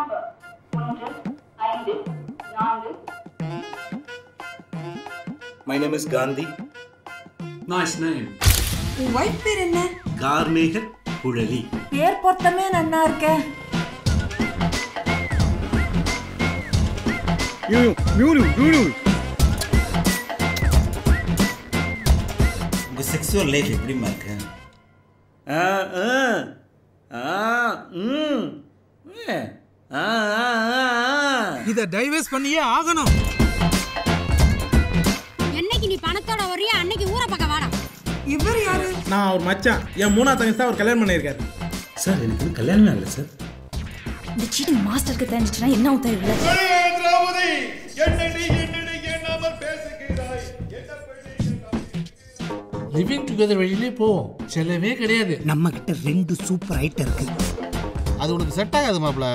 Number ஒன்று ஐந்து நான்கு. My name is Gandhi nice name உன் வைஃப் பேர் என்ன? கார்மேக குழலி. பேர் பொருத்தமே நன்னா இருக்க. உங்க செக்ஸுவல் லைஃப் எப்படிமா இருக்கு? இத டைவர்ஸ் பண்ணியே ஆகணும். என்னைக்கு நீ பணத்தோட வரியா அன்னைக்கு ஊரை பக்கம் வாடா. இவர் யாரு? நான் அவர் மச்சான். என் மூணாவது தங்கச்சி தான் அவர் கல்யாணம் பண்ணியிருக்காரு. சார் எனக்கு கல்யாணம் ஆகல சார். இந்த சீட்டிங் மாஸ்டருக்கு தெரிஞ்சிச்சுன்னா என்ன உத்தரவு இல்லை? லிவிங் டுகெதர் வெளியிலே போவோம் செலவே கிடையாது. நம்ம கிட்ட ரெண்டு சூப்பர் ஐட்டம் இருக்கு. அது உனக்கு செட் ஆகாது மாப்ள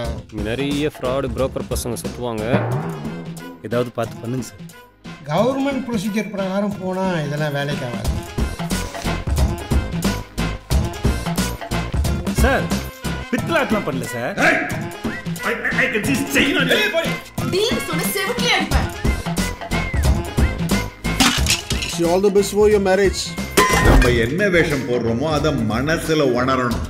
நிறைய ஃப்ராடு புரோக்கர் பசங்க சுற்றுவாங்க ஏதாவது பார்த்து பண்ணுங்க சார். கவர்மெண்ட் ப்ரொசீஜர் பிரகாரம் போனா இதெல்லாம் வேலைக்கு ஆகாது. சார் பித்தலாட்லாம் பண்ணல சார். டீல் சொன்ன செவுக்கி அடிப்பேன். All the best for your marriage நம்ம என்ன வேஷம் போடுறோமோ அதை மனசுல உணரணும்.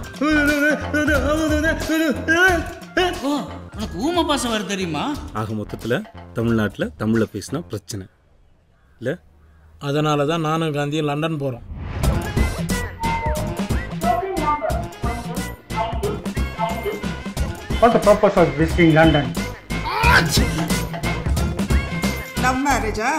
உனக்கு ஊம பாசம் வர தெரியுமா? ஆக மொத்தத்தில் தமிழ்நாட்டில் தமிழில் பேசினா பிரச்சனை. இல்லை? அதனால தான் நானும் காந்தியும் லண்டன் போறோம். லவ் மேரேஜா